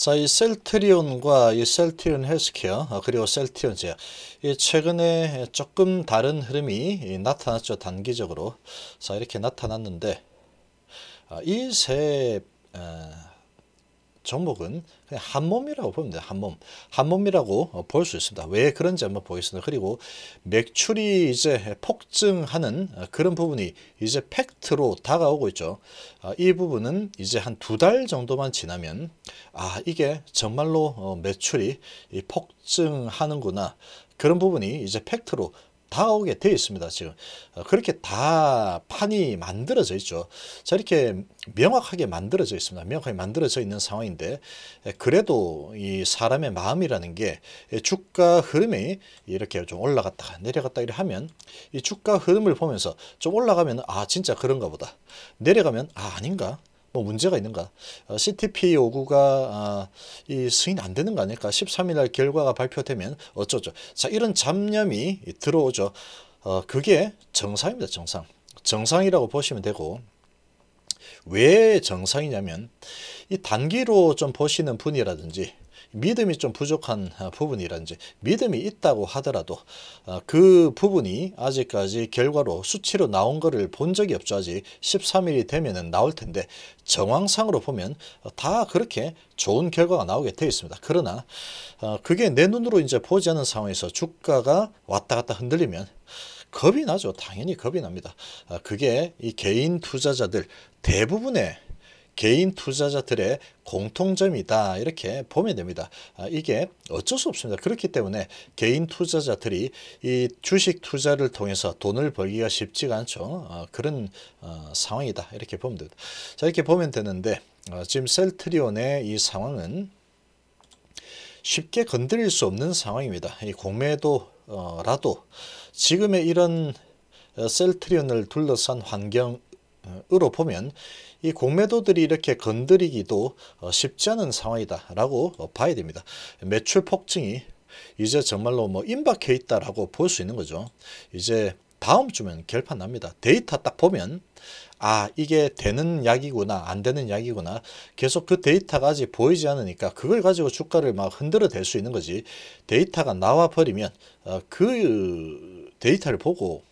자, 이 셀트리온과 이 셀트리온 헬스케어 어, 그리고 셀트리온 제약 이 최근에 조금 다른 흐름이 나타났죠 단기적으로. 자 이렇게 나타났는데 아, 이세 종목은 그냥 한 몸이라고 보면 돼요. 한 몸. 한 몸이라고 어, 볼수 있습니다. 왜 그런지 한번 보겠습니다. 그리고 매출이 이제 폭증하는 어, 그런 부분이 이제 팩트로 다가오고 있죠. 아, 이 부분은 이제 한 두 달 정도만 지나면 아, 이게 정말로 어, 매출이 폭증하는구나. 그런 부분이 이제 팩트로 다오게 되어 있습니다. 지금 어, 그렇게 다 판이 만들어져 있죠. 자 이렇게 명확하게 만들어져 있습니다. 명확하게 만들어져 있는 상황인데 그래도 이 사람의 마음이라는 게 주가 흐름이 이렇게 좀 올라갔다가 내려갔다 이래 하면 이 주가 흐름을 보면서 좀 올라가면 아 진짜 그런가 보다 내려가면 아 아닌가 뭐 문제가 있는가? 어, CTP 요구가 아, 이 승인 안 되는 거 아닐까? 13일 날 결과가 발표되면 어쩌죠? 자, 이런 잡념이 들어오죠. 어, 그게 정상입니다. 정상. 정상이라고 보시면 되고 왜 정상이냐면 이 단기로 좀 보시는 분이라든지 믿음이 좀 부족한 어, 부분이라든지 믿음이 있다고 하더라도 어, 그 부분이 아직까지 결과로 수치로 나온 거를 본 적이 없죠. 아직 13일이 되면은 나올 텐데 정황상으로 보면 다 그렇게 좋은 결과가 나오게 되어 있습니다. 그러나 어, 그게 내 눈으로 이제 보지 않은 상황에서 주가가 왔다 갔다 흔들리면 겁이 나죠. 당연히 겁이 납니다. 그게 이 개인 투자자들 대부분의 개인 투자자들의 공통점이다 이렇게 보면 됩니다. 아, 이게 어쩔 수 없습니다. 그렇기 때문에 개인 투자자들이 이 주식 투자를 통해서 돈을 벌기가 쉽지가 않죠. 어, 그런 어, 상황이다 이렇게 보면 됩니다. 자 이렇게 보면 되는데 어, 지금 셀트리온의 이 상황은 쉽게 건드릴 수 없는 상황입니다. 이 공매도라도 지금의 이런 셀트리온을 둘러싼 환경 으로 보면 이 공매도들이 이렇게 건드리기도 어, 쉽지 않은 상황이다라고 어, 봐야 됩니다. 매출 폭증이 이제 정말로 뭐 임박해 있다라고 볼 수 있는 거죠. 이제 다음 주면 결판 납니다. 데이터 딱 보면 아 이게 되는 약이구나 안 되는 약이구나 계속 그 데이터가 아직 보이지 않으니까 그걸 가지고 주가를 막 흔들어 댈 수 있는 거지 데이터가 나와 버리면 어, 그 데이터를 보고 어,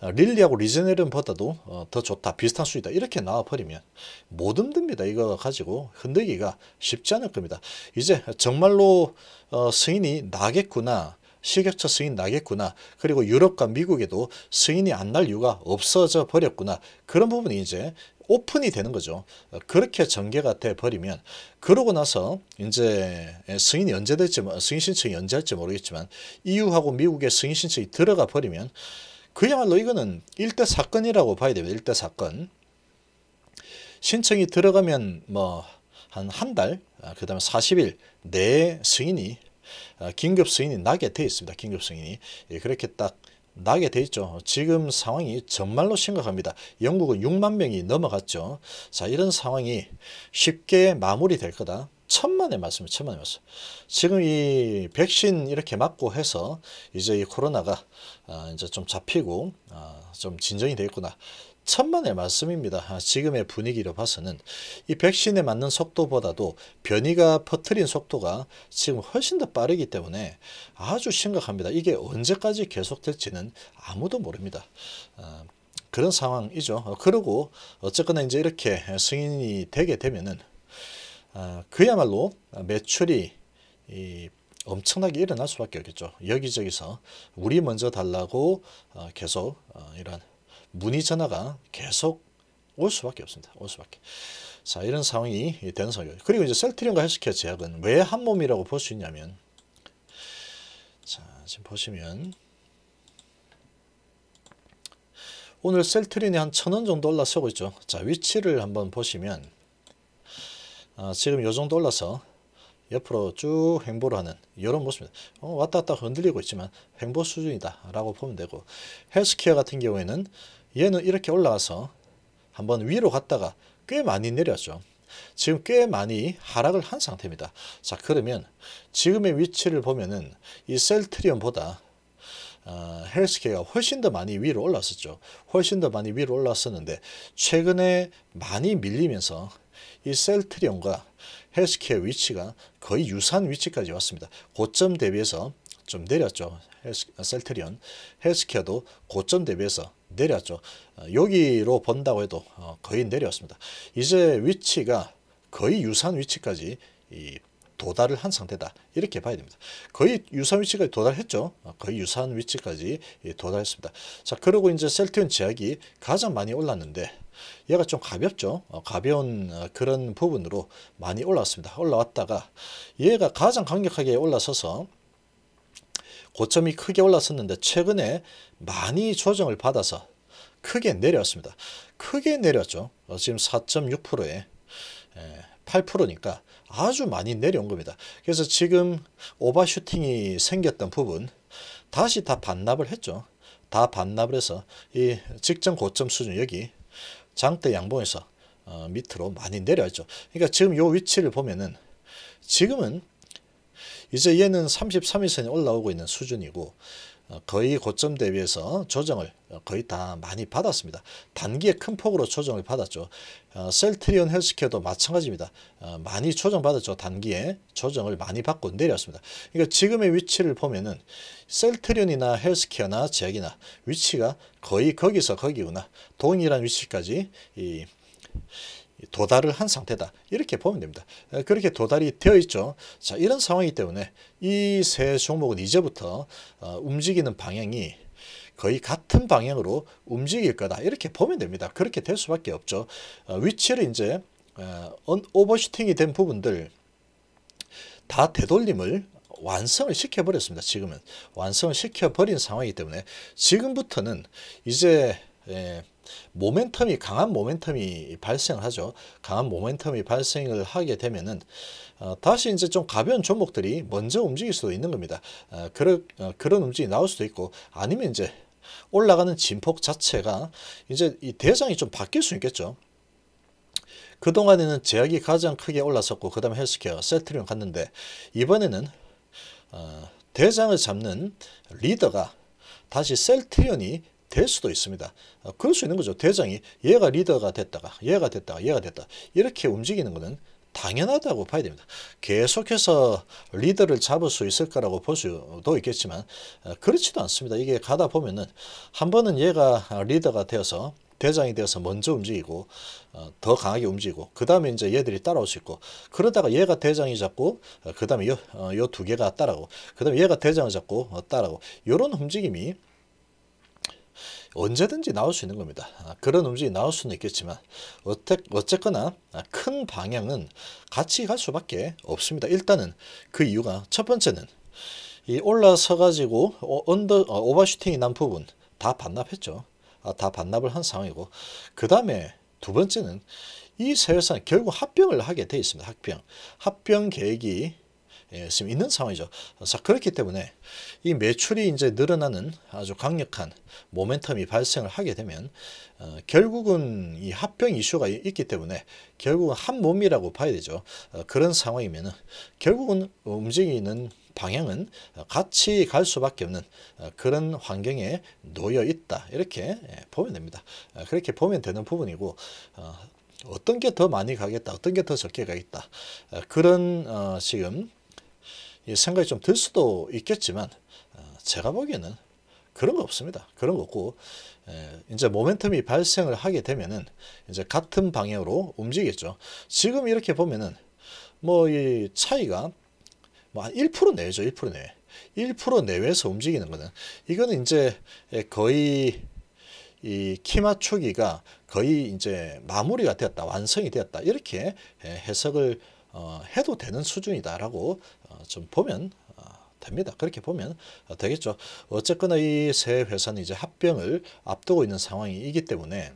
릴리하고 리제네른보다도 어, 더 좋다 비슷한 수이다 이렇게 나와버리면 못 흔듭니다 이거 가지고 흔들기가 쉽지 않을 겁니다 이제 정말로 어, 승인이 나겠구나 시격처 승인 나겠구나 그리고 유럽과 미국에도 승인이 안 날 이유가 없어져 버렸구나 그런 부분이 이제 오픈이 되는 거죠. 그렇게 전개가 돼 버리면 그러고 나서 이제 승인이 언제 될지 승인 신청이 언제 할지 모르겠지만 EU하고 미국의 승인 신청이 들어가 버리면 그야말로 이거는 일대 사건이라고 봐야 됩니다. 일대 사건. 신청이 들어가면 뭐 한 한 달, 아, 그 다음에 40일 내 승인이 아, 긴급 승인이 나게 돼 있습니다. 긴급 승인이 예, 그렇게 딱 나게 돼 있죠. 지금 상황이 정말로 심각합니다. 영국은 6만 명이 넘어갔죠. 자 이런 상황이 쉽게 마무리될 거다. 천만의 말씀이 천만의 말씀. 지금 이 백신 이렇게 맞고 해서 이제 이 코로나가 아, 이제 좀 잡히고 아, 좀 진정이 되겠구나. 천만의 말씀입니다. 아, 지금의 분위기로 봐서는 이 백신에 맞는 속도보다도 변이가 퍼트린 속도가 지금 훨씬 더 빠르기 때문에 아주 심각합니다. 이게 언제까지 계속될지는 아무도 모릅니다. 그런 상황이죠. 어, 그리고 어쨌거나 이제 이렇게 승인이 되게 되면은 아, 그야말로 매출이 엄청나게 일어날 수밖에 없겠죠. 여기저기서 우리 먼저 달라고 어, 계속 어, 이런 문의 전화가 계속 올 수밖에 없습니다. 올 수밖에. 자 이런 상황이 되는 상황이에요. 그리고 이제 셀트리온과 헬스케어 제약은 왜 한 몸이라고 볼 수 있냐면 자 지금 보시면 오늘 셀트리온이 한 천 원 정도 올라서고 있죠. 자 위치를 한번 보시면 어, 지금 요 정도 올라서 옆으로 쭉 횡보를 하는 이런 모습입니다. 어, 왔다 갔다 흔들리고 있지만 횡보 수준이다 라고 보면 되고 헬스케어 같은 경우에는 얘는 이렇게 올라가서 한번 위로 갔다가 꽤 많이 내렸죠. 지금 꽤 많이 하락을 한 상태입니다. 자 그러면 지금의 위치를 보면은 이 셀트리온보다 어, 헬스케어가 훨씬 더 많이 위로 올랐었죠. 훨씬 더 많이 위로 올랐었는데 최근에 많이 밀리면서 이 셀트리온과 헬스케어 위치가 거의 유사한 위치까지 왔습니다. 고점 대비해서 좀 내렸죠. 헬스, 셀트리온, 헬스케어도 고점 대비해서 내렸죠. 어, 여기로 본다고 해도 어, 거의 내렸습니다. 이제 위치가 거의 유사한 위치까지 이 도달을 한 상태다. 이렇게 봐야 됩니다. 거의 유사한 위치까지 도달했죠. 어, 거의 유사한 위치까지 도달했습니다. 자, 그리고 이제 셀트리온 제약이 가장 많이 올랐는데 얘가 좀 가볍죠. 어, 가벼운 어, 그런 부분으로 많이 올라왔습니다. 올라왔다가 얘가 가장 강력하게 올라서서 고점이 크게 올랐었는데 최근에 많이 조정을 받아서 크게 내렸습니다. 크게 내렸죠. 어, 지금 4.6%에 8%니까 아주 많이 내려온 겁니다. 그래서 지금 오버슈팅이 생겼던 부분 다시 다 반납을 했죠. 다 반납을 해서 이 직전 고점 수준 여기 장대 양봉에서 어, 밑으로 많이 내려왔죠. 그러니까 지금 이 위치를 보면은 지금은 이제 얘는 33일선이 올라오고 있는 수준이고 어, 거의 고점 대비해서 조정을 거의 다 많이 받았습니다. 단기에 큰 폭으로 조정을 받았죠. 어, 셀트리온 헬스케어도 마찬가지입니다. 어, 많이 조정받았죠. 단기에 조정을 많이 받고 내렸습니다. 그러니까 지금의 위치를 보면은 셀트리온이나 헬스케어나 제약이나 위치가 거의 거기서 거기구나. 동일한 위치까지 이 도달을 한 상태다. 이렇게 보면 됩니다. 그렇게 도달이 되어 있죠. 자, 이런 상황이기 때문에 이 세 종목은 이제부터 어, 움직이는 방향이 거의 같은 방향으로 움직일 거다. 이렇게 보면 됩니다. 그렇게 될 수밖에 없죠. 어, 위치를 이제 어, 오버슈팅이 된 부분들 다 되돌림을 완성을 시켜버렸습니다. 지금은 완성을 시켜버린 상황이기 때문에 지금부터는 이제 예, 모멘텀이 강한 모멘텀이 발생하죠. 강한 모멘텀이 발생을 하게 되면은 어, 다시 이제 좀 가벼운 종목들이 먼저 움직일 수도 있는 겁니다. 어, 그런 어, 그런 움직임이 나올 수도 있고 아니면 이제 올라가는 진폭 자체가 이제 이 대장이 좀 바뀔 수 있겠죠. 그동안에는 제약이 가장 크게 올랐었고 그 다음에 헬스케어, 셀트리온 갔는데 이번에는 어, 대장을 잡는 리더가 다시 셀트리온이 될 수도 있습니다. 어, 그럴 수 있는 거죠. 대장이 얘가 리더가 됐다가 얘가 됐다가 얘가 됐다 이렇게 움직이는 것은 당연하다고 봐야 됩니다. 계속해서 리더를 잡을 수 있을 거라고 볼 수도 있겠지만 어, 그렇지도 않습니다. 이게 가다 보면은 한 번은 얘가 리더가 되어서 대장이 되어서 먼저 움직이고 어, 더 강하게 움직이고 그 다음에 이제 얘들이 따라올 수 있고 그러다가 얘가 대장이 잡고 어, 그 다음에 요두 어, 개가 따라오고 그 다음에 얘가 대장을 잡고 어, 따라오고 이런 움직임이 언제든지 나올 수 있는 겁니다. 아, 그런 움직임이 나올 수는 있겠지만 어때, 어쨌거나 큰 방향은 같이 갈 수밖에 없습니다. 일단은 그 이유가 첫 번째는 이 올라서 가지고 어, 언더 어, 오버슈팅이 난 부분 다 반납했죠. 아, 다 반납을 한 상황이고 그 다음에 두 번째는 이 세회사는 결국 합병을 하게 돼 있습니다. 합병 합병 계획이 예, 지금 있는 상황이죠. 자, 그렇기 때문에 이 매출이 이제 늘어나는 아주 강력한 모멘텀이 발생을 하게 되면 어, 결국은 이 합병 이슈가 있기 때문에 결국은 한 몸이라고 봐야 되죠. 어, 그런 상황이면은 결국은 움직이는 방향은 같이 갈 수밖에 없는 어, 그런 환경에 놓여 있다 이렇게 예, 보면 됩니다. 어, 그렇게 보면 되는 부분이고 어, 어떤 게 더 많이 가겠다, 어떤 게 더 적게 가겠다 그런 지금 생각이 좀 들 수도 있겠지만 어, 제가 보기에는 그런 거 없습니다. 그런 거 없고 이제 모멘텀이 발생을 하게 되면은 이제 같은 방향으로 움직이겠죠. 지금 이렇게 보면은 뭐 이 차이가 뭐한1% 내외죠. 1% 내외. 1% 내외에서 움직이는 거는 이거는 이제 거의 이키 맞추기가 거의 이제 마무리가 되었다, 완성이 되었다 이렇게 해석을 어, 해도 되는 수준이다라고 어, 좀 보면 어, 됩니다. 그렇게 보면 어, 되겠죠. 어쨌거나 이 세 회사는 이제 합병을 앞두고 있는 상황이기 때문에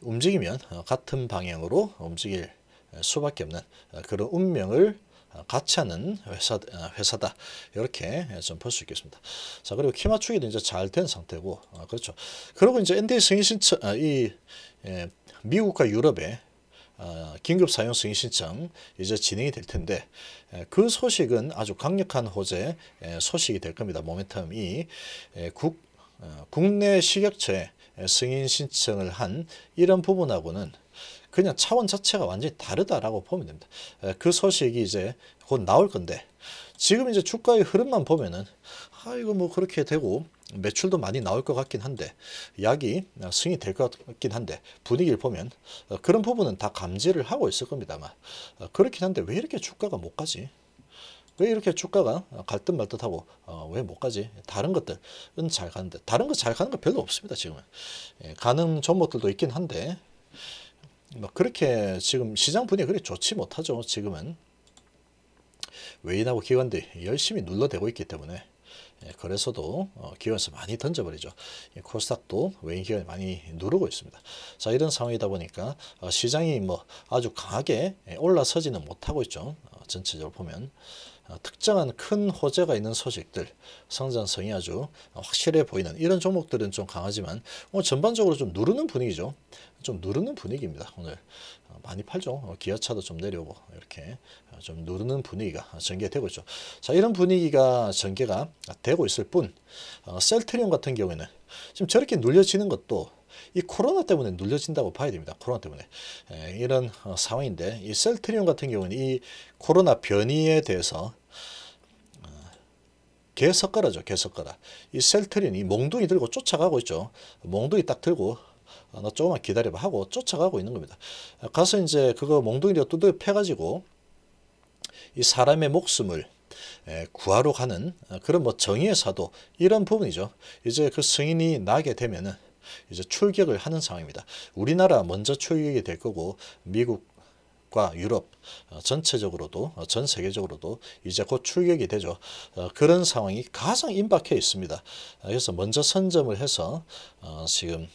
움직이면 어, 같은 방향으로 움직일 수밖에 없는 어, 그런 운명을 같이 하는 회사, 회사다. 이렇게 좀 볼 수 있겠습니다. 자, 그리고 키 맞추기도 이제 잘 된 상태고, 그렇죠. 그리고 이제 NDA 승인 신청, 이, 예, 미국과 유럽의 어, 긴급 사용 승인 신청 이제 진행이 될 텐데 그 소식은 아주 강력한 호재 소식이 될 겁니다. 모멘텀이 국, 어, 국내 식약처에 승인 신청을 한 이런 부분하고는 그냥 차원 자체가 완전히 다르다라고 보면 됩니다. 그 소식이 이제 곧 나올 건데 지금 이제 주가의 흐름만 보면은 아 이거 뭐 그렇게 되고 매출도 많이 나올 것 같긴 한데 약이 승이 될것 같긴 한데 분위기를 보면 어, 그런 부분은 다 감지를 하고 있을 겁니다만 어, 그렇긴 한데 왜 이렇게 주가가 못 가지? 왜 이렇게 주가가 갈 듯 말 듯하고 어, 왜못 가지? 다른 것들은 잘 가는데 다른 거 잘 가는 거 별로 없습니다 지금은 예, 가는 종목들도 있긴 한데 뭐 그렇게 지금 시장 분위기 그렇게 좋지 못하죠 지금은 외인하고 기관들이 열심히 눌러대고 있기 때문에 예, 그래서도 어, 기관에서 많이 던져버리죠. 코스닥도 외인 기관이 많이 누르고 있습니다. 자 이런 상황이다 보니까 어, 시장이 뭐 아주 강하게 예, 올라서지는 못하고 있죠. 어, 전체적으로 보면 특정한 큰 호재가 있는 소식들 성장성이 아주 확실해 보이는 이런 종목들은 좀 강하지만 전반적으로 좀 누르는 분위기죠. 좀 누르는 분위기입니다. 오늘 많이 팔죠. 기아차도 좀 내려오고 이렇게 좀 누르는 분위기가 전개되고 있죠. 자, 이런 분위기가 전개가 되고 있을 뿐, 어, 셀트리온 같은 경우에는 지금 저렇게 눌려지는 것도 이 코로나 때문에 눌려진다고 봐야 됩니다. 코로나 때문에 에, 이런 어, 상황인데 이 셀트리온 같은 경우는 이 코로나 변이에 대해서 어, 개석가라죠, 개석가라. 이 셀트리온 이 몽둥이 들고 쫓아가고 있죠. 몽둥이 딱 들고 어, 너 조금만 기다려봐 하고 쫓아가고 있는 겁니다. 가서 이제 그거 몽둥이로 두들 패가지고 이 사람의 목숨을 구하러 가는 어, 그런 뭐 정의의 사도 이런 부분이죠. 이제 그 승인이 나게 되면은 이제 출격을 하는 상황입니다. 우리나라 먼저 출격이 될 거고 미국 과 유럽 어, 전체적으로도 어, 전 세계적으로도 이제 곧 출격이 되죠. 그런 상황이 가장 임박해 있습니다. 그래서 먼저 선점을 해서 지금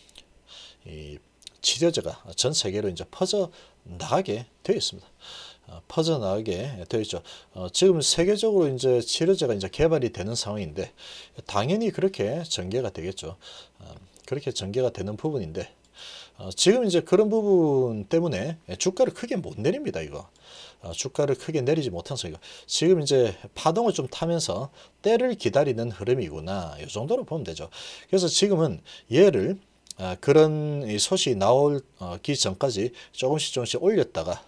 이 치료제가 전 세계로 이제 퍼져 나가게 되어 있습니다. 어, 퍼져 나가게 되어 있죠. 어, 지금 세계적으로 이제 치료제가 이제 개발이 되는 상황인데 당연히 그렇게 전개가 되겠죠. 어, 그렇게 전개가 되는 부분인데 어, 지금 이제 그런 부분 때문에 주가를 크게 못 내립니다. 이거 어, 주가를 크게 내리지 못한 상황이고 지금 이제 파동을 좀 타면서 때를 기다리는 흐름이구나 이 정도로 보면 되죠. 그래서 지금은 얘를 아, 그런 소식이 나오기 전까지 조금씩 조금씩 올렸다가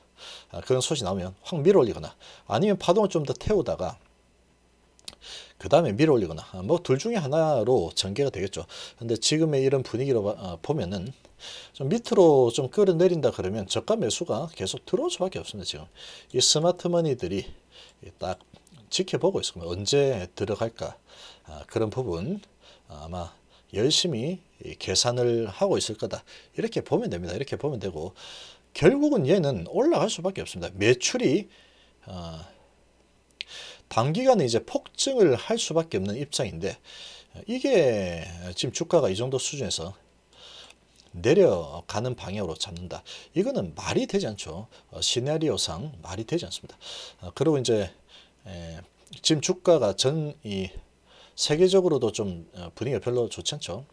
아, 그런 소식이 나오면 확 밀어 올리거나 아니면 파동을 좀 더 태우다가 그 다음에 밀어 올리거나 아, 뭐둘 중에 하나로 전개가 되겠죠. 근데 지금의 이런 분위기로 어, 보면은 좀 밑으로 좀 끌어내린다 그러면 저가 매수가 계속 들어올 수밖에 없습니다. 지금 이 스마트머니들이 딱 지켜보고 있습니다. 언제 들어갈까 아, 그런 부분 아마 열심히 계산을 하고 있을 거다 이렇게 보면 됩니다. 이렇게 보면 되고 결국은 얘는 올라갈 수밖에 없습니다. 매출이 어, 단기간에 이제 폭증을 할 수밖에 없는 입장인데 이게 지금 주가가 이 정도 수준에서 내려가는 방향으로 잡는다. 이거는 말이 되지 않죠. 어, 시나리오상 말이 되지 않습니다. 어, 그리고 이제 에, 지금 주가가 전 이 세계적으로도 좀 어, 분위기가 별로 좋지 않죠.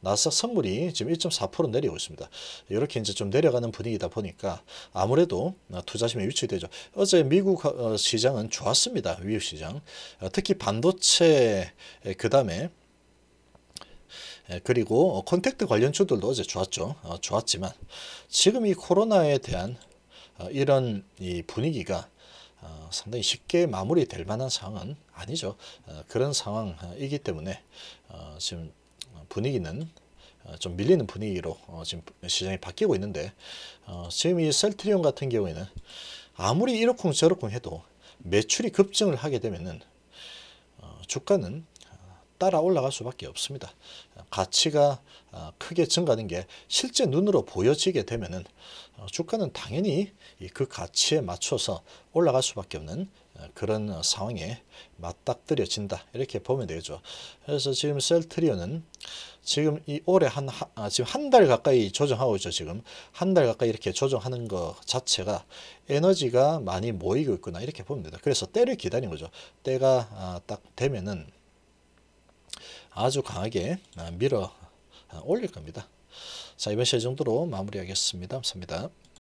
나스닥 선물이 지금 1.4% 내리고 있습니다. 이렇게 이제 좀 내려가는 분위기다 보니까 아무래도 투자심에 위치되죠. 어제 미국 어, 시장은 좋았습니다. 미국 시장. 어, 특히 반도체 그 다음에 그리고 콘택트 관련 주들도 어제 좋았죠. 어, 좋았지만 지금 이 코로나에 대한 이런 이 분위기가 상당히 쉽게 마무리될 만한 상황은 아니죠. 그런 상황이기 때문에 지금 분위기는 어, 좀 밀리는 분위기로 어, 지금 시장이 바뀌고 있는데 어, 지금 이 셀트리온 같은 경우에는 아무리 이러쿵 저러쿵 해도 매출이 급증을 하게 되면은 주가는 따라 올라갈 수밖에 없습니다. 가치가 크게 증가하는 게 실제 눈으로 보여지게 되면은 주가는 당연히 그 가치에 맞춰서 올라갈 수밖에 없는 그런 상황에 맞닥뜨려진다 이렇게 보면 되죠. 그래서 지금 셀트리온은 지금 이 올해 한 아, 지금 한 달 가까이 조정하고 있죠. 지금 한 달 가까이 이렇게 조정하는 것 자체가 에너지가 많이 모이고 있구나 이렇게 보면 됩니다. 그래서 때를 기다리는 거죠. 때가 아, 딱 되면은 아주 강하게 아, 밀어 아, 올릴 겁니다. 자 이번 시간 정도로 마무리하겠습니다. 감사합니다.